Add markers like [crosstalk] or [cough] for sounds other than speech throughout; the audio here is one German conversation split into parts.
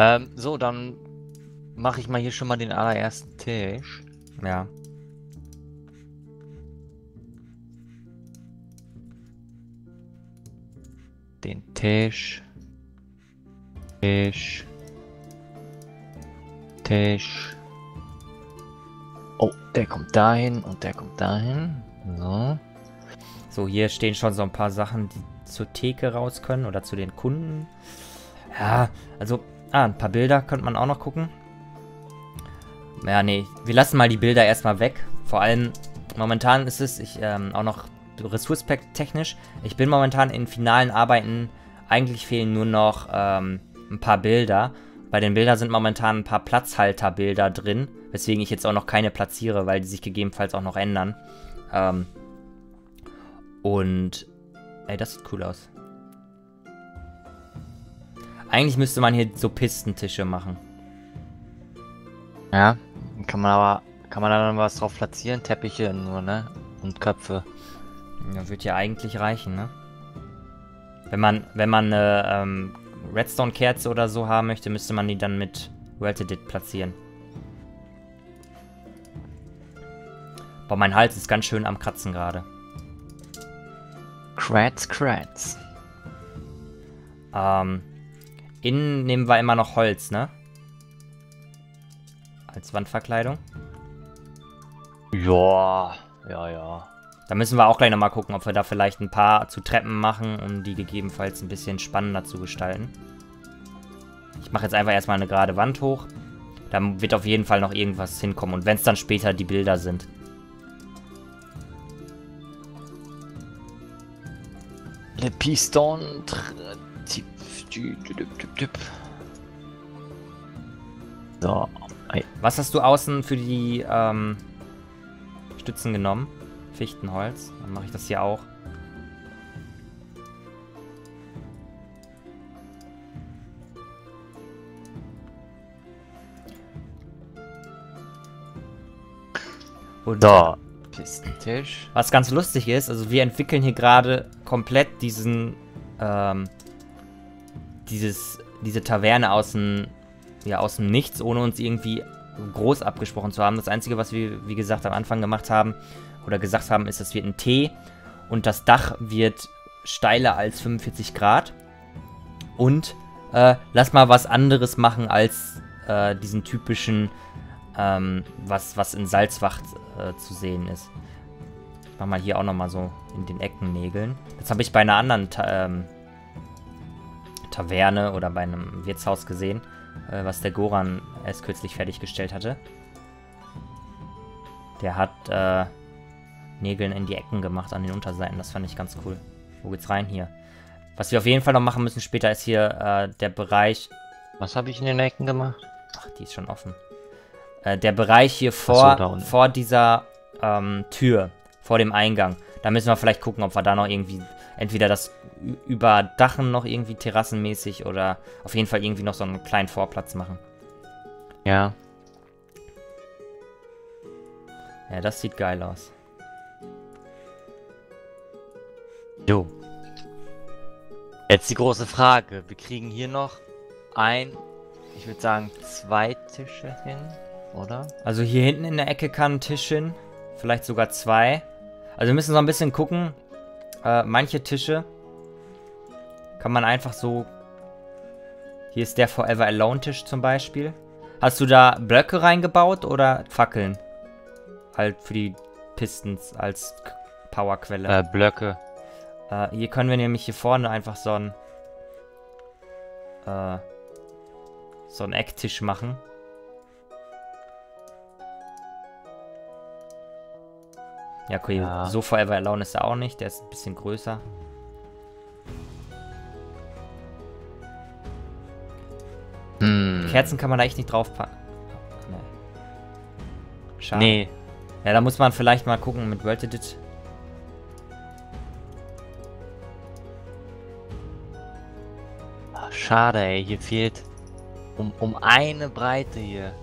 Ähm, so, dann mache ich mal hier schon mal den allerersten Tisch. Ja. Den Tisch. Tisch. Tisch. Oh, der kommt dahin und der kommt dahin. So. So, hier stehen schon so ein paar Sachen, die zur Theke raus können oder zu den Kunden. Ja, also, ah, ein paar Bilder könnte man auch noch gucken. Ja, nee, wir lassen mal die Bilder erstmal weg. Vor allem, momentan ist es ich, ähm, auch noch ressourcetechnisch. Ich bin momentan in finalen Arbeiten. Eigentlich fehlen nur noch ähm, ein paar Bilder. Bei den Bildern sind momentan ein paar Platzhalterbilder drin, weswegen ich jetzt auch noch keine platziere, weil die sich gegebenenfalls auch noch ändern. Ähm, und, ey, das sieht cool aus. Eigentlich müsste man hier so Pistentische machen. Ja, kann man aber, kann man da dann was drauf platzieren? Teppiche nur, ne? Und Köpfe. Ja, wird ja eigentlich reichen, ne? Wenn man, wenn man eine ähm, Redstone-Kerze oder so haben möchte, müsste man die dann mit Welted platzieren. Boah, mein Hals ist ganz schön am Kratzen gerade. Kratz, Kratz. Ähm, innen nehmen wir immer noch Holz, ne? Als Wandverkleidung. Ja, ja, ja. Da müssen wir auch gleich nochmal gucken, ob wir da vielleicht ein paar zu Treppen machen, um die gegebenenfalls ein bisschen spannender zu gestalten. Ich mache jetzt einfach erstmal eine gerade Wand hoch. Da wird auf jeden Fall noch irgendwas hinkommen. Und wenn es dann später die Bilder sind. Le Piston. So. Was hast du außen für die ähm, Stützen genommen? Fichtenholz. Dann mache ich das hier auch. Und da. Pistentisch. Was ganz lustig ist, also wir entwickeln hier gerade komplett diesen, ähm, dieses, diese Taverne aus dem, ja, aus dem Nichts, ohne uns irgendwie groß abgesprochen zu haben. Das Einzige, was wir, wie gesagt, am Anfang gemacht haben, oder gesagt haben, ist, es wird ein T und das Dach wird steiler als 45 Grad. Und äh, lass mal was anderes machen als äh, diesen typischen, ähm, was, was in Salzwacht äh, zu sehen ist. Ich mach mal hier auch nochmal so in den Ecken Nägeln. Das habe ich bei einer anderen ähm, Taverne oder bei einem Wirtshaus gesehen, äh, was der Goran erst kürzlich fertiggestellt hatte. Der hat äh, Nägeln in die Ecken gemacht an den Unterseiten. Das fand ich ganz cool. Wo geht's rein hier? Was wir auf jeden Fall noch machen müssen später ist hier äh, der Bereich... Was habe ich in den Ecken gemacht? Ach, die ist schon offen. Äh, der Bereich hier vor, so, vor dieser ähm, Tür, vor dem Eingang. Da müssen wir vielleicht gucken, ob wir da noch irgendwie entweder das überdachen noch irgendwie terrassenmäßig oder auf jeden Fall irgendwie noch so einen kleinen Vorplatz machen. Ja. Ja, das sieht geil aus. Jo. Jetzt die große Frage. Wir kriegen hier noch ein, ich würde sagen, zwei Tische hin, oder? Also hier hinten in der Ecke kann ein Tisch hin. Vielleicht sogar zwei. Also wir müssen so ein bisschen gucken. Äh, manche Tische kann man einfach so... Hier ist der Forever Alone Tisch zum Beispiel. Hast du da Blöcke reingebaut oder Fackeln? Halt für die Pistons als Powerquelle. Äh, Blöcke. Äh, hier können wir nämlich hier vorne einfach so einen äh, so einen Ecktisch machen. Ja, okay, ja. so Forever Alone ist er auch nicht. Der ist ein bisschen größer. Hm. Kerzen kann man da echt nicht draufpacken. Nee. Schade. Nee. Ja, da muss man vielleicht mal gucken mit World Edit. Schade, ey. Hier fehlt um, um eine Breite hier.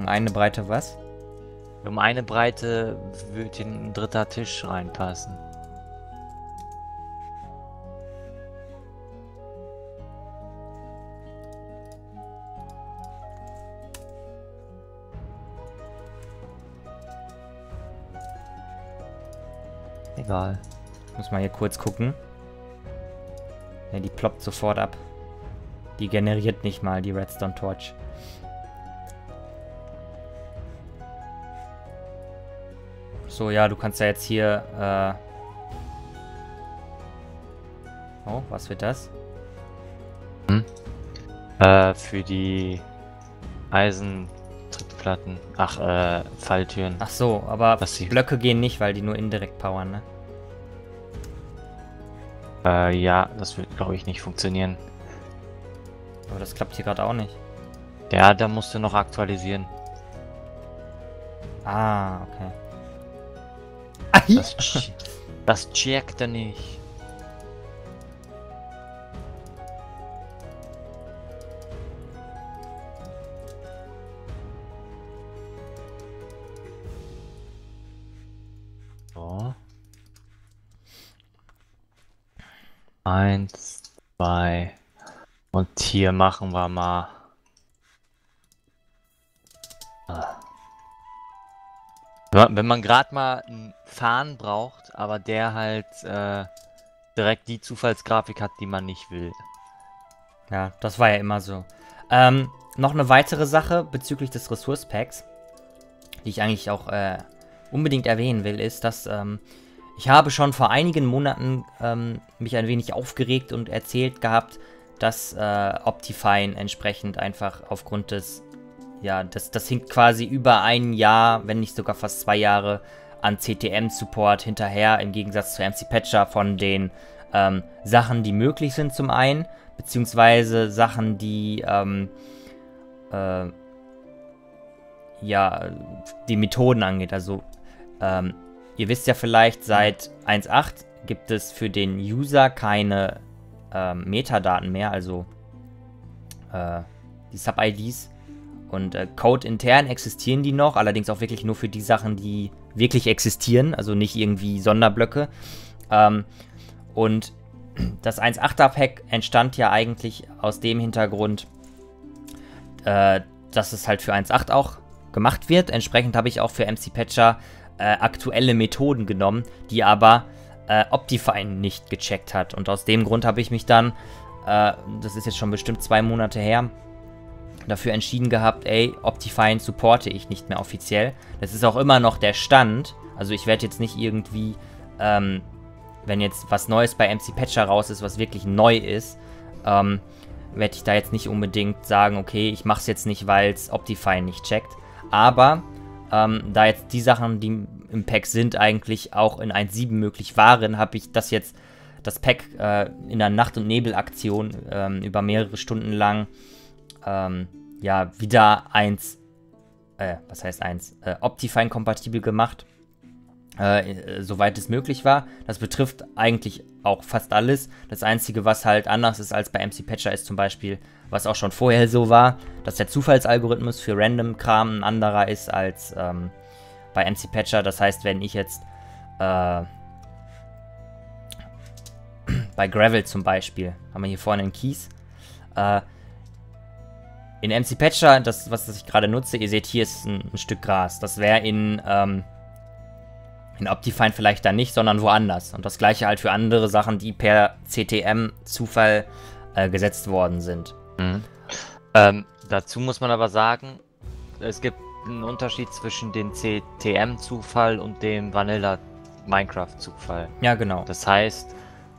Um eine Breite was? Um eine Breite würde ein dritter Tisch reinpassen. Egal. Muss mal hier kurz gucken. Ne, die ploppt sofort ab. Die generiert nicht mal die Redstone Torch. So, ja, du kannst ja jetzt hier, äh Oh, was wird das? Hm? Äh, für die Eisentrittplatten. Ach, äh, Falltüren. Ach so, aber Blöcke gehen nicht, weil die nur indirekt powern, ne? Äh, ja, das wird, glaube ich, nicht funktionieren. Aber das klappt hier gerade auch nicht. Ja, da musst du noch aktualisieren. Ah, okay. Das, das checkt er nicht. Eins, zwei. Und hier machen wir mal. Ah. Wenn man gerade mal Fahnen braucht, aber der halt äh, direkt die Zufallsgrafik hat, die man nicht will. Ja, das war ja immer so. Ähm, noch eine weitere Sache bezüglich des Resource Packs, die ich eigentlich auch äh, unbedingt erwähnen will, ist, dass ähm, ich habe schon vor einigen Monaten ähm, mich ein wenig aufgeregt und erzählt gehabt, dass äh, Optifine entsprechend einfach aufgrund des, ja, das, das hinkt quasi über ein Jahr, wenn nicht sogar fast zwei Jahre an CTM-Support hinterher, im Gegensatz zu MC Patcher von den ähm, Sachen, die möglich sind zum einen, beziehungsweise Sachen, die ähm, äh, ja, die Methoden angeht. Also, ähm, ihr wisst ja vielleicht, seit 1.8 gibt es für den User keine ähm, Metadaten mehr, also äh, die Sub-IDs. Und äh, Code intern existieren die noch, allerdings auch wirklich nur für die Sachen, die wirklich existieren, also nicht irgendwie Sonderblöcke. Ähm, und das 1.8er Pack entstand ja eigentlich aus dem Hintergrund, äh, dass es halt für 1.8 auch gemacht wird. Entsprechend habe ich auch für MC Patcher äh, aktuelle Methoden genommen, die aber äh, Optifine nicht gecheckt hat. Und aus dem Grund habe ich mich dann, äh, das ist jetzt schon bestimmt zwei Monate her, dafür entschieden gehabt, ey, Optifine supporte ich nicht mehr offiziell. Das ist auch immer noch der Stand. Also ich werde jetzt nicht irgendwie, ähm, wenn jetzt was Neues bei MC Patcher raus ist, was wirklich neu ist, ähm, werde ich da jetzt nicht unbedingt sagen, okay, ich mache es jetzt nicht, weil es Optifine nicht checkt. Aber ähm, da jetzt die Sachen, die im Pack sind, eigentlich auch in 1.7 möglich waren, habe ich das jetzt, das Pack äh, in der Nacht- und Nebel-Aktion ähm, über mehrere Stunden lang ähm, ja, wieder eins, äh, was heißt eins, äh, Optifine-kompatibel gemacht, äh, äh, soweit es möglich war. Das betrifft eigentlich auch fast alles. Das Einzige, was halt anders ist als bei MC Patcher, ist zum Beispiel, was auch schon vorher so war, dass der Zufallsalgorithmus für Random-Kram ein anderer ist als ähm, bei MC Patcher. Das heißt, wenn ich jetzt äh, [clears throat] bei Gravel zum Beispiel, haben wir hier vorne einen Kies, äh, in MC Patcher, das, was ich gerade nutze, ihr seht, hier ist ein, ein Stück Gras. Das wäre in, ähm, in Optifine vielleicht dann nicht, sondern woanders. Und das gleiche halt für andere Sachen, die per CTM-Zufall äh, gesetzt worden sind. Mhm. Ähm, dazu muss man aber sagen, es gibt einen Unterschied zwischen dem CTM-Zufall und dem Vanilla-Minecraft-Zufall. Ja, genau. Das heißt,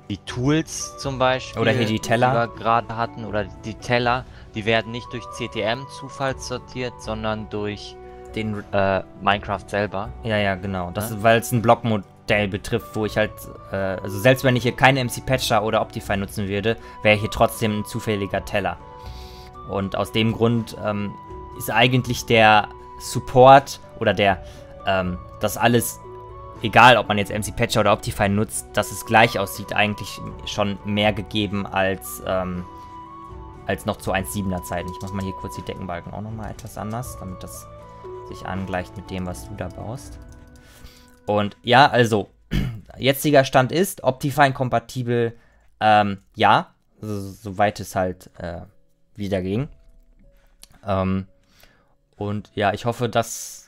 die Tools zum Beispiel, Oder hier die Teller. wir gerade hatten, oder die Teller, die werden nicht durch CTM-Zufall sortiert, sondern durch Den, äh, Minecraft selber. ja, ja, genau. Das Ja? ist, weil es ein Blockmodell betrifft, wo ich halt, äh, also selbst wenn ich hier keine MC Patcher oder Optifine nutzen würde, wäre hier trotzdem ein zufälliger Teller. Und aus dem Grund ähm, ist eigentlich der Support oder der, ähm, das alles, egal ob man jetzt MC Patcher oder Optifine nutzt, dass es gleich aussieht, eigentlich schon mehr gegeben als, ähm, als noch zu 1.7er Zeiten. Ich mache mal hier kurz die Deckenbalken auch nochmal etwas anders, damit das sich angleicht mit dem, was du da baust. Und ja, also, [clears throat] jetziger Stand ist Optifine kompatibel, ähm, ja, so, soweit es halt äh, wieder ging. Ähm, und ja, ich hoffe, dass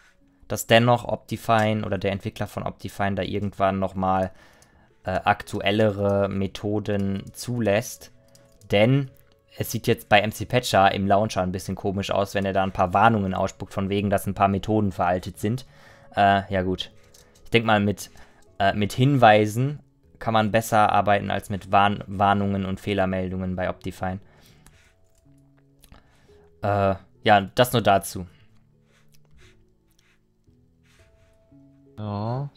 dass dennoch Optifine oder der Entwickler von Optifine da irgendwann nochmal äh, aktuellere Methoden zulässt. Denn es sieht jetzt bei MC Patcher im Launcher ein bisschen komisch aus, wenn er da ein paar Warnungen ausspuckt, von wegen, dass ein paar Methoden veraltet sind. Äh, ja gut. Ich denke mal, mit, äh, mit Hinweisen kann man besser arbeiten als mit Warn Warnungen und Fehlermeldungen bei Optifine. Äh, ja, das nur dazu. So.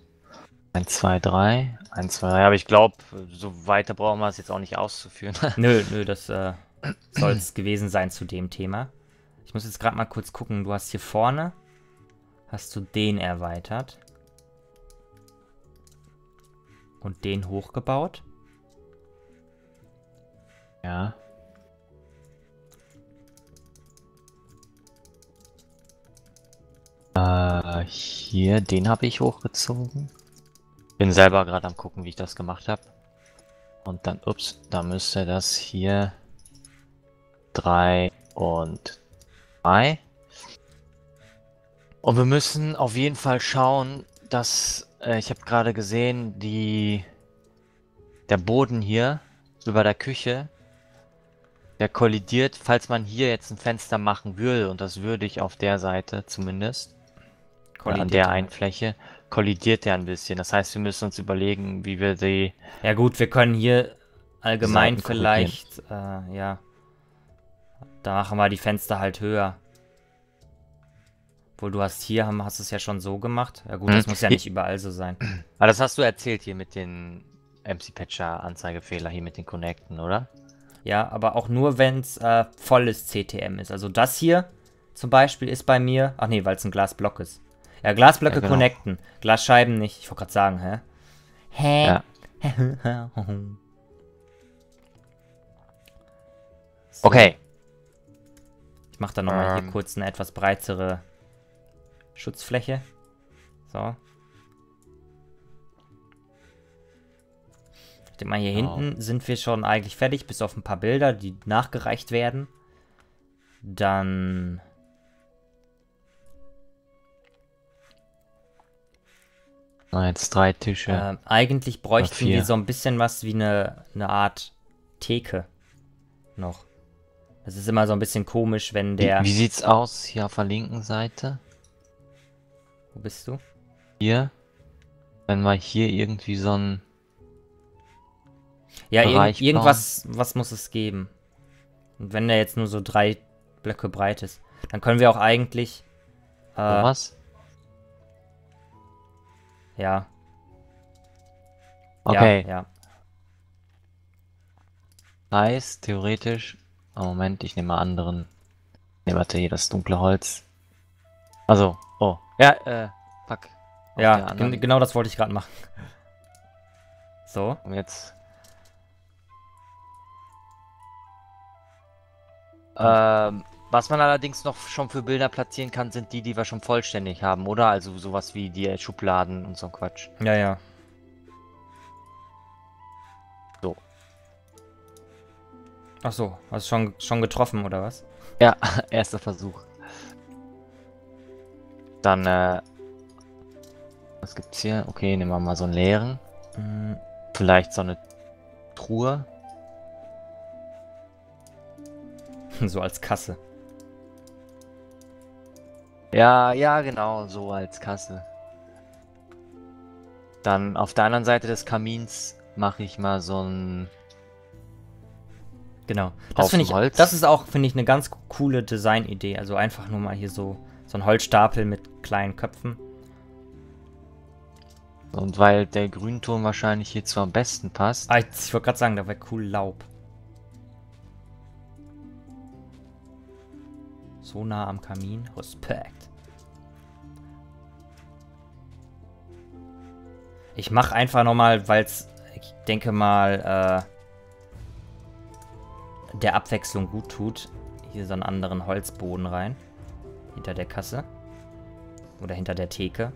1, 2, 3. 1, 2, 3. Aber ich glaube, so weiter brauchen wir es jetzt auch nicht auszuführen. [laughs] nö, nö, das äh, soll es gewesen sein zu dem Thema. Ich muss jetzt gerade mal kurz gucken. Du hast hier vorne, hast du den erweitert. Und den hochgebaut. Ja. Äh, hier, den habe ich hochgezogen. Bin selber gerade am gucken, wie ich das gemacht habe. Und dann, ups, da müsste das hier 3 und 3. Und wir müssen auf jeden Fall schauen, dass, äh, ich habe gerade gesehen, die, der Boden hier über der Küche, der kollidiert, falls man hier jetzt ein Fenster machen würde, und das würde ich auf der Seite zumindest, an der einen Fläche, kollidiert der ein bisschen. Das heißt, wir müssen uns überlegen, wie wir die... Ja gut, wir können hier allgemein vielleicht, äh, ja, da machen wir die Fenster halt höher. Obwohl du hast hier, hast es ja schon so gemacht. Ja gut, das hm. muss ja nicht [laughs] überall so sein. Aber das hast du erzählt hier mit den MC-Patcher-Anzeigefehler hier mit den Connecten, oder? Ja, aber auch nur, wenn es äh, volles CTM ist. Also das hier zum Beispiel ist bei mir... Ach nee, weil es ein Glasblock ist. Ja, Glasblöcke ja, genau. connecten. Glasscheiben nicht. Ich wollte gerade sagen, hä? Hä? Ja. [laughs] so. Okay. Ich mache da nochmal ähm. hier kurz eine etwas breitere Schutzfläche. So. Ich denke mal, hier oh. hinten sind wir schon eigentlich fertig, bis auf ein paar Bilder, die nachgereicht werden. Dann... Jetzt drei Tische. Ähm, eigentlich bräuchten wir so ein bisschen was wie eine, eine Art Theke noch. Das ist immer so ein bisschen komisch, wenn der... Wie, wie sieht's aus hier auf der linken Seite? Wo bist du? Hier. Wenn wir hier irgendwie so ein... Ja, irg irgendwas was muss es geben. Und wenn der jetzt nur so drei Blöcke breit ist, dann können wir auch eigentlich... Äh, was? Ja. Okay. Ja, ja. Heißt, theoretisch Oh, Moment, ich nehme mal anderen. Ne, warte, hier das dunkle Holz. Also, oh. Ja, äh, pack. Ja, gen genau das wollte ich gerade machen. So. Und jetzt. Ähm, was man allerdings noch schon für Bilder platzieren kann, sind die, die wir schon vollständig haben, oder? Also sowas wie die Schubladen und so ein Quatsch. Ja, ja. Ach so, hast du schon, schon getroffen, oder was? Ja, [laughs] erster Versuch. Dann, äh... Was gibt's hier? Okay, nehmen wir mal so einen leeren. Mhm. Vielleicht so eine Truhe. [laughs] So als Kasse. Ja, ja, genau, so als Kasse. Dann auf der anderen Seite des Kamins mache ich mal so ein Genau. Das finde ich, Holz. das ist auch, finde ich, eine ganz coole Designidee. Also einfach nur mal hier so, so ein Holzstapel mit kleinen Köpfen. Und weil der Grünturm wahrscheinlich hier zu am besten passt. Ah, ich wollte gerade sagen, da wäre cool Laub. So nah am Kamin. Respekt. Ich mache einfach nochmal, weil es, ich denke mal, äh, der Abwechslung gut tut, hier so einen anderen Holzboden rein. Hinter der Kasse. Oder hinter der Theke.